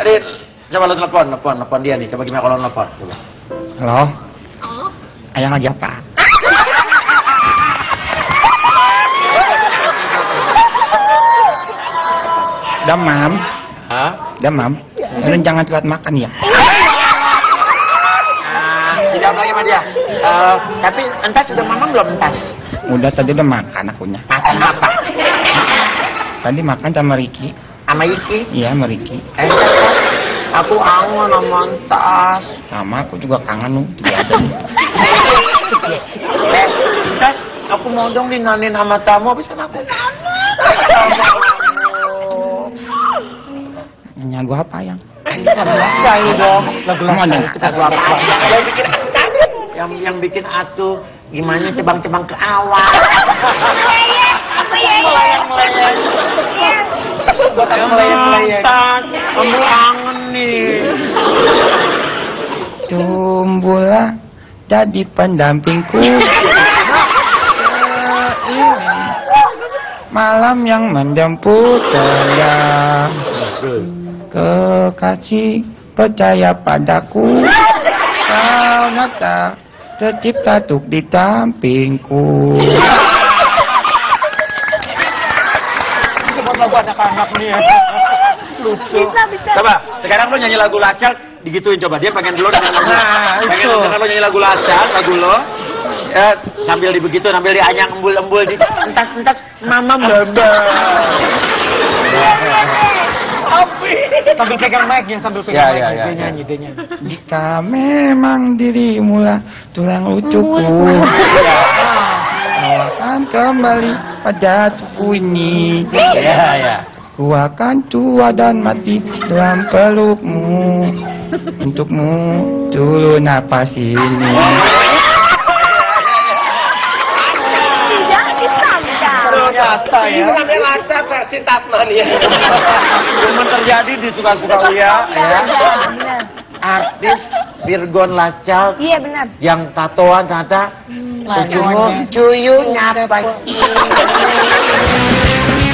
Ini, coba lu telepon, telepon, telepon dia nih. Coba gimana kalau telepon? Coba. Halo? Ayang lagi apa? Demam, Hah? demam. Kalian jangan telat makan ya. Ah, tidak lagi sama dia. Eh, tapi entas sudah mamam belum entas? Udah tadi udah makan akunya. Makan apa? Tadi makan sama Riki. Sama Iki? Iya sama Riki. Eh, aku angon sama entas. Sama aku juga kangen lu. Tidak ada. Eh, entas, aku mau dong dinanin sama tamu, habis kan aku Nyanyi gua apa yang? Sekali dong, lagu lagu apa? Yang bikin kangen, yang yang bikin atu gimana cebang-cebang ke awal. Melayang-melayang. Buat aku melayang-melayang. Kamu kangen nih. Tumbuhlah jadi pendampingku. Malam yang menjemput telah kekasih percaya padaku. Kau nyata tercipta tuk di sampingku. Lagu anak-anak nih ya. Lucu. Bisa, bisa. Coba, sekarang lo nyanyi lagu lacal, digituin coba. Dia pengen dulu dengan lagu. Nah, pengen itu. sekarang lo nyanyi lagu lacal, lagu lo. Ya, sambil dibegitu, sambil dianyang embul-embul di entas-entas mama baba. Sambil pegang mic-nya, sambil pegang Ya, mic-nya. ya, ya, dia ya. nyanyi, dia nyanyi. Jika memang dirimu lah tulang lucuku, kau akan kembali pada tubuh ini. Ya, ya. Ku akan tua dan mati dalam pelukmu Untukmu turun napas ini Tidak disangka. Ternyata ya. Rasa versi Tasmania. Cuma terjadi di suka-suka Uya ya. Benar. Artis Virgon Lacal Iya benar. yang tatoan Do you not like